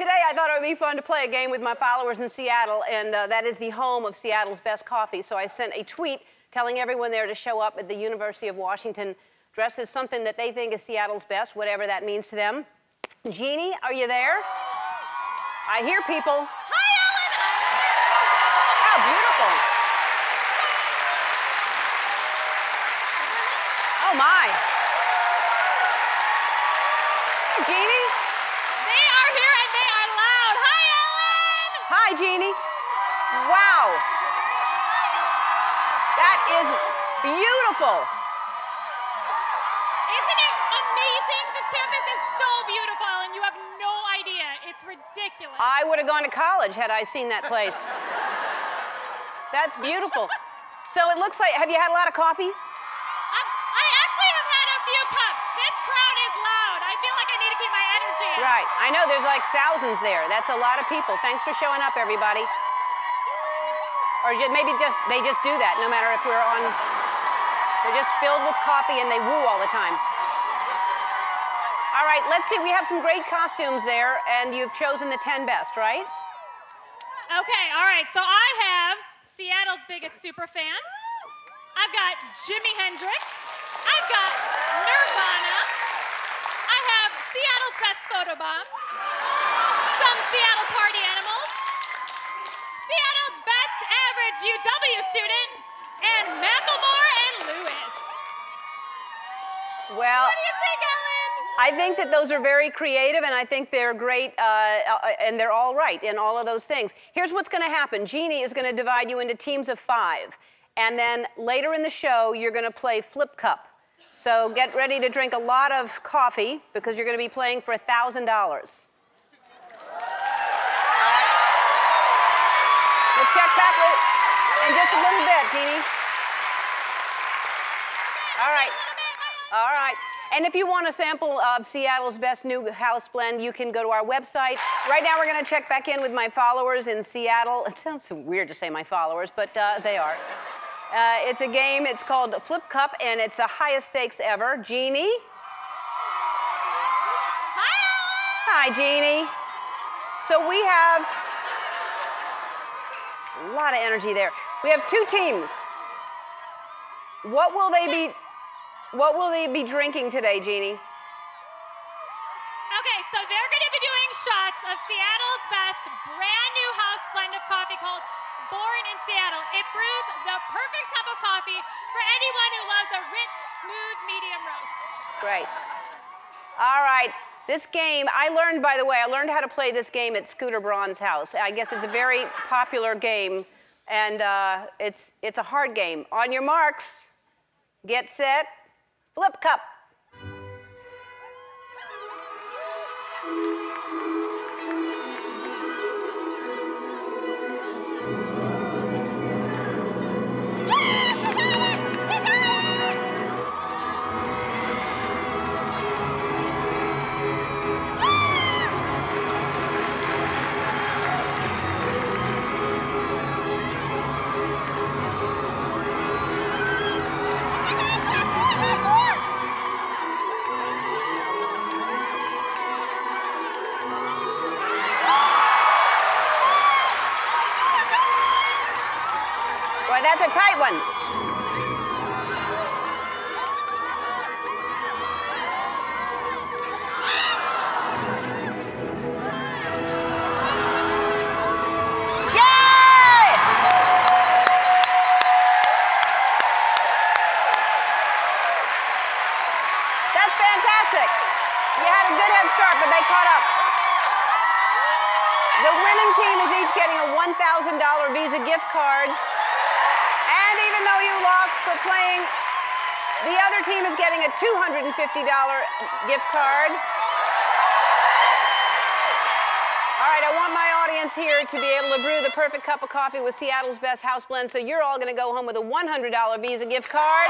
Today, I thought it would be fun to play a game with my followers in Seattle, and uh, that is the home of Seattle's best coffee. So I sent a tweet telling everyone there to show up at the University of Washington dressed as something that they think is Seattle's best, whatever that means to them. Jeannie, are you there? I hear people. Hi, Ellen! How beautiful. Oh, my. Hey, Jeannie. They are here and they are loud. Hi, Ellen! Hi, Jeannie. Wow. That is beautiful. Isn't it amazing? This campus is so beautiful, Ellen. You have no idea. It's ridiculous. I would have gone to college had I seen that place. That's beautiful. So it looks like, have you had a lot of coffee? I, I actually have had a few cups. This crowd is loud. I feel like I need to keep my energy up. Right. I know there's like thousands there. That's a lot of people. Thanks for showing up, everybody. Or maybe just they just do that no matter if we're on. They're just filled with coffee and they woo all the time. All right, let's see. We have some great costumes there, and you've chosen the 10 best, right? Okay, all right. So I have Seattle's biggest super fan. I've got Jimi Hendrix. I've got Nirvana. I have Seattle's best photobomb. Some Seattle party animals. Seattle's best average UW student. And Macklemore and Lewis. Well, What do you think, Ellen? I think that those are very creative, and I think they're great, uh, uh, and they're all right in all of those things. Here's what's going to happen Jeannie is going to divide you into teams of five. And then later in the show, you're going to play Flip Cup. So get ready to drink a lot of coffee because you're going to be playing for $1,000. We'll check back with in just a little bit, Jeannie. All right. All right. And if you want a sample of Seattle's best new house blend, you can go to our website. Right now, we're going to check back in with my followers in Seattle. It sounds so weird to say my followers, but uh, they are. Uh, it's a game. It's called Flip Cup, and it's the highest stakes ever. Jeannie. Hi. Hi, Jeannie. So we have a lot of energy there. We have two teams. What will they be? What will they be drinking today, Jeannie? Okay, so they're going to be doing shots of Seattle's best brand new house blend of coffee called Born in Seattle. It brews the perfect cup of coffee for anyone who loves a rich, smooth, medium roast. Great. All right. This game, I learned, by the way, I learned how to play this game at Scooter Braun's house. I guess it's a very popular game, and uh, it's, it's a hard game. On your marks, get set, flip cup. Is each getting a $1,000 Visa gift card. Even though you lost for playing, the other team is getting a $250 gift card. All right, I want my audience here to be able to brew the perfect cup of coffee with Seattle's best house blend, so you're all going to go home with a $100 Visa gift card.